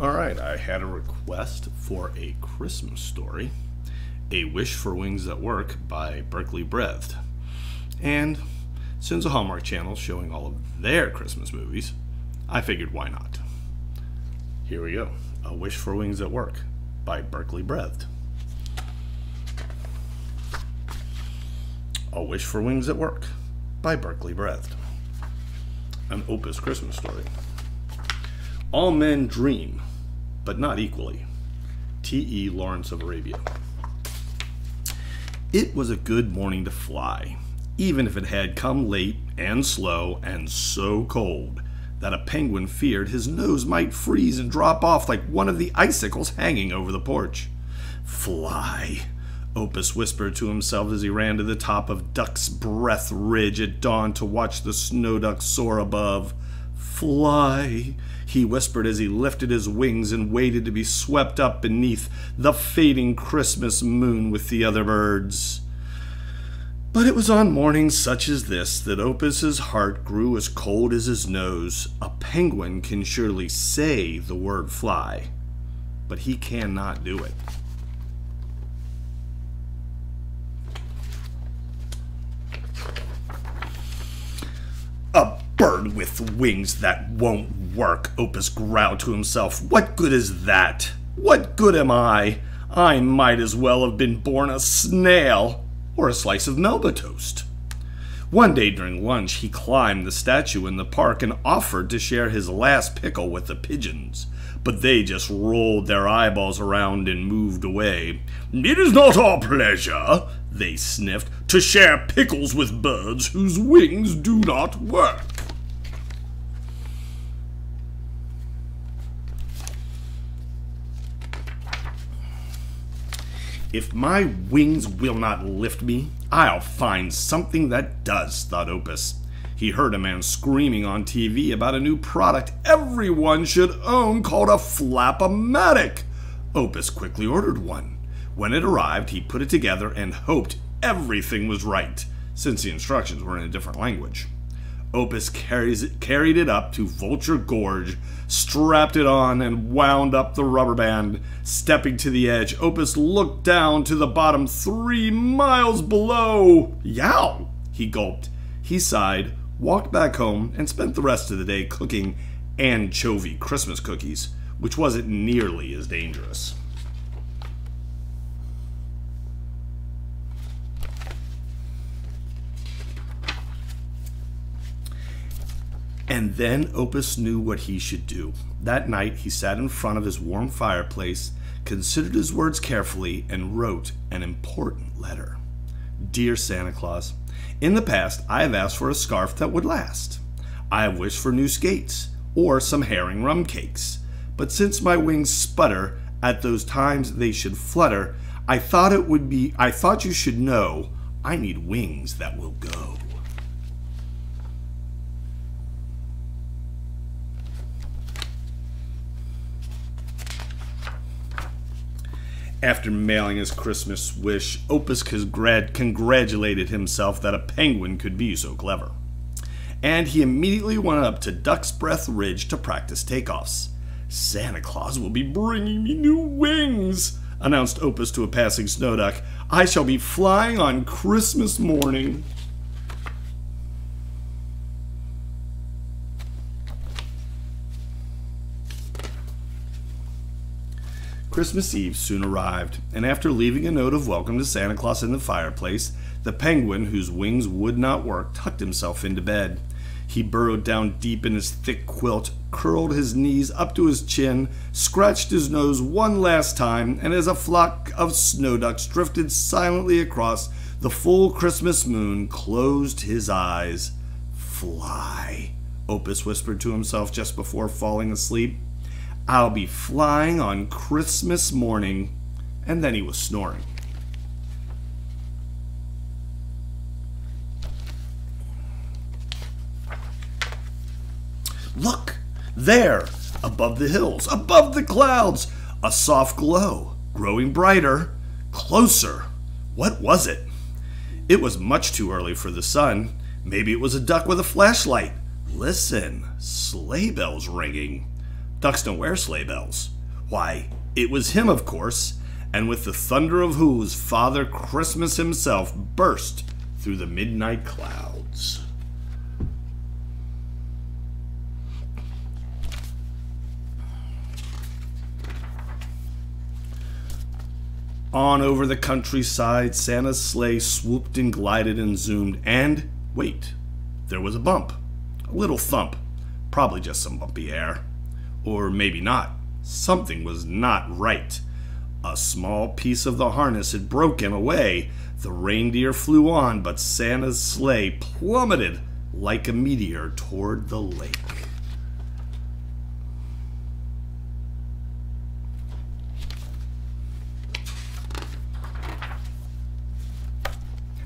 All right, I had a request for a Christmas story, A Wish for Wings That Work by Berkeley Breathed. And since the Hallmark Channel is showing all of their Christmas movies, I figured why not. Here we go A Wish for Wings That Work by Berkeley Breathed. A Wish for Wings at Work by Berkeley Breathed. An Opus Christmas story. All men dream, but not equally. T.E. Lawrence of Arabia. It was a good morning to fly, even if it had come late and slow and so cold that a penguin feared his nose might freeze and drop off like one of the icicles hanging over the porch. Fly, Opus whispered to himself as he ran to the top of Duck's Breath Ridge at dawn to watch the snow duck soar above. Fly, he whispered as he lifted his wings and waited to be swept up beneath the fading Christmas moon with the other birds. But it was on mornings such as this that Opus's heart grew as cold as his nose. A penguin can surely say the word fly, but he cannot do it. A bird with wings that won't work, Opus growled to himself. What good is that? What good am I? I might as well have been born a snail or a slice of Melba toast. One day during lunch, he climbed the statue in the park and offered to share his last pickle with the pigeons, but they just rolled their eyeballs around and moved away. It is not our pleasure, they sniffed, to share pickles with birds whose wings do not work. If my wings will not lift me, I'll find something that does, thought Opus. He heard a man screaming on TV about a new product everyone should own called a Flap-O-Matic. Opus quickly ordered one. When it arrived, he put it together and hoped everything was right, since the instructions were in a different language. Opus carries carried it up to Vulture Gorge, strapped it on, and wound up the rubber band. Stepping to the edge, Opus looked down to the bottom three miles below. Yow! He gulped. He sighed, walked back home, and spent the rest of the day cooking anchovy Christmas cookies, which wasn't nearly as dangerous. And then Opus knew what he should do. That night, he sat in front of his warm fireplace, considered his words carefully, and wrote an important letter. Dear Santa Claus, in the past, I have asked for a scarf that would last. I have wished for new skates or some herring rum cakes. But since my wings sputter at those times they should flutter, I thought it would be I thought you should know I need wings that will go. After mailing his Christmas wish, Opus congratulated himself that a penguin could be so clever. And he immediately went up to Duck's Breath Ridge to practice takeoffs. Santa Claus will be bringing me new wings, announced Opus to a passing snow duck. I shall be flying on Christmas morning. Christmas Eve soon arrived, and after leaving a note of welcome to Santa Claus in the fireplace, the penguin, whose wings would not work, tucked himself into bed. He burrowed down deep in his thick quilt, curled his knees up to his chin, scratched his nose one last time, and as a flock of snow ducks drifted silently across the full Christmas moon, closed his eyes. Fly, Opus whispered to himself just before falling asleep. I'll be flying on Christmas morning. And then he was snoring. Look! There! Above the hills, above the clouds, a soft glow, growing brighter, closer. What was it? It was much too early for the sun. Maybe it was a duck with a flashlight. Listen, sleigh bells ringing. Ducks don't wear sleigh bells. Why, it was him, of course, and with the thunder of whose Father Christmas himself burst through the midnight clouds. On over the countryside, Santa's sleigh swooped and glided and zoomed, and wait, there was a bump, a little thump, probably just some bumpy air. Or maybe not. Something was not right. A small piece of the harness had broken away. The reindeer flew on, but Santa's sleigh plummeted like a meteor toward the lake.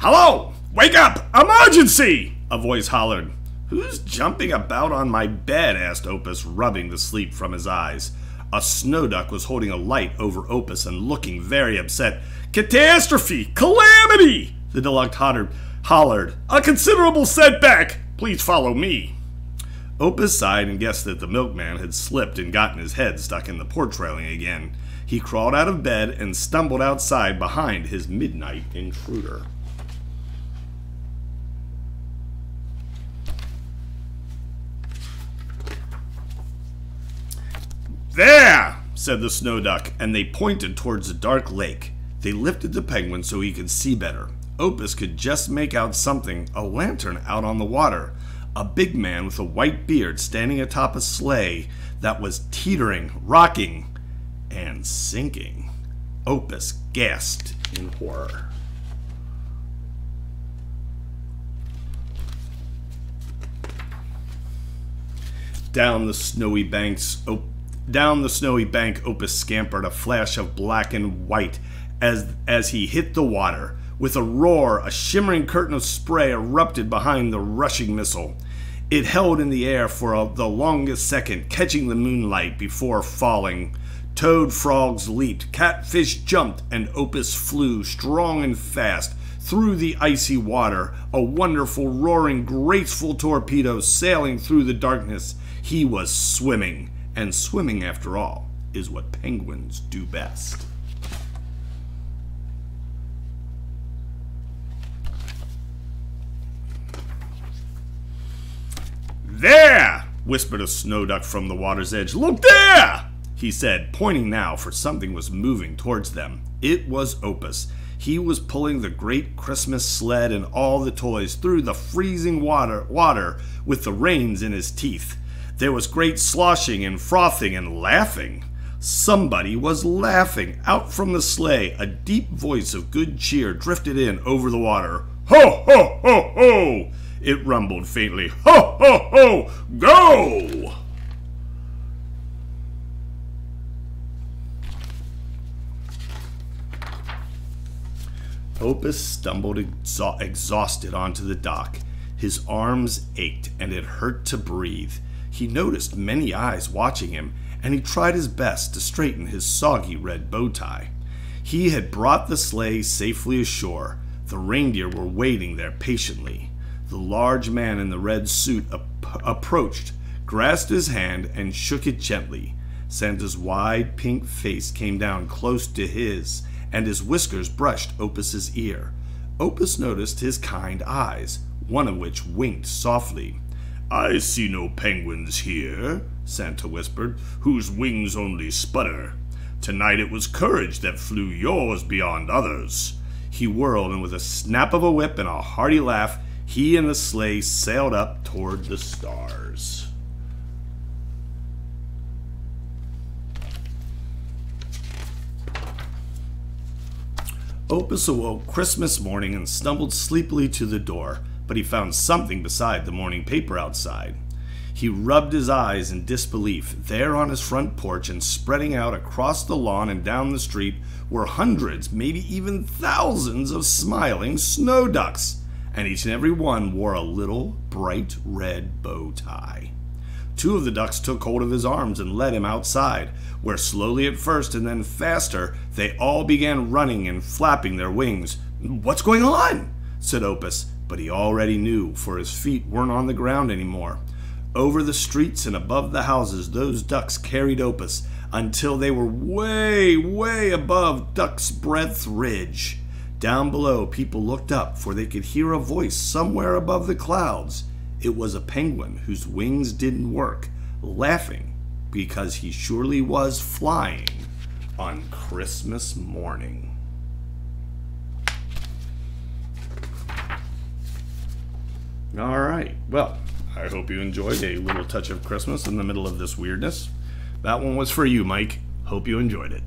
Hello! Wake up! Emergency! A voice hollered. Who's jumping about on my bed? asked Opus, rubbing the sleep from his eyes. A snow duck was holding a light over Opus and looking very upset. Catastrophe! Calamity! The deluxe hollered. hollered. A considerable setback! Please follow me. Opus sighed and guessed that the milkman had slipped and gotten his head stuck in the porch railing again. He crawled out of bed and stumbled outside behind his midnight intruder. Said the snow duck, and they pointed towards the dark lake. They lifted the penguin so he could see better. Opus could just make out something, a lantern out on the water. A big man with a white beard standing atop a sleigh that was teetering, rocking, and sinking. Opus gasped in horror. Down the snowy banks, Opus down the snowy bank, Opus scampered, a flash of black and white as, as he hit the water. With a roar, a shimmering curtain of spray erupted behind the rushing missile. It held in the air for a, the longest second, catching the moonlight before falling. Toad frogs leaped, catfish jumped, and Opus flew strong and fast through the icy water, a wonderful, roaring, graceful torpedo sailing through the darkness. He was swimming. And swimming, after all, is what penguins do best. There! whispered a snow duck from the water's edge. Look there! he said, pointing now, for something was moving towards them. It was Opus. He was pulling the great Christmas sled and all the toys through the freezing water, water with the reins in his teeth. There was great sloshing and frothing and laughing. Somebody was laughing. Out from the sleigh, a deep voice of good cheer drifted in over the water. Ho, ho, ho, ho! It rumbled faintly. Ho, ho, ho! Go! Opus stumbled exhausted onto the dock. His arms ached and it hurt to breathe. He noticed many eyes watching him, and he tried his best to straighten his soggy red bow tie. He had brought the sleigh safely ashore. The reindeer were waiting there patiently. The large man in the red suit ap- approached, grasped his hand, and shook it gently. Santa's wide pink face came down close to his, and his whiskers brushed Opus's ear. Opus noticed his kind eyes, one of which winked softly. I see no penguins here, Santa whispered, whose wings only sputter. Tonight it was courage that flew yours beyond others. He whirled, and with a snap of a whip and a hearty laugh, he and the sleigh sailed up toward the stars. Opus awoke Christmas morning and stumbled sleepily to the door but he found something beside the morning paper outside. He rubbed his eyes in disbelief. There on his front porch and spreading out across the lawn and down the street were hundreds, maybe even thousands of smiling snow ducks, and each and every one wore a little bright red bow tie. Two of the ducks took hold of his arms and led him outside, where slowly at first and then faster they all began running and flapping their wings. What's going on? said Opus but he already knew, for his feet weren't on the ground anymore. Over the streets and above the houses, those ducks carried Opus until they were way, way above Duck's Breath Ridge. Down below, people looked up, for they could hear a voice somewhere above the clouds. It was a penguin whose wings didn't work, laughing because he surely was flying on Christmas morning. All right. Well, I hope you enjoyed a little touch of Christmas in the middle of this weirdness. That one was for you, Mike. Hope you enjoyed it.